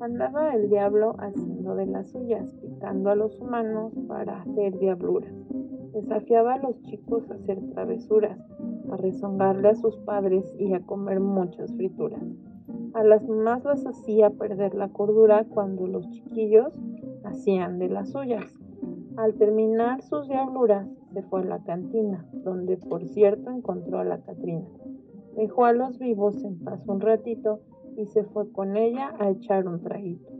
Andaba el diablo haciendo de las suyas, picando a los humanos para hacer diabluras. Desafiaba a los chicos a hacer travesuras, a rezongarle a sus padres y a comer muchas frituras. A las mamás las hacía perder la cordura cuando los chiquillos hacían de las suyas. Al terminar sus diabluras, se fue a la cantina, donde por cierto encontró a la Catrina. Dejó a los vivos en paz un ratito y se fue con ella a echar un traguito.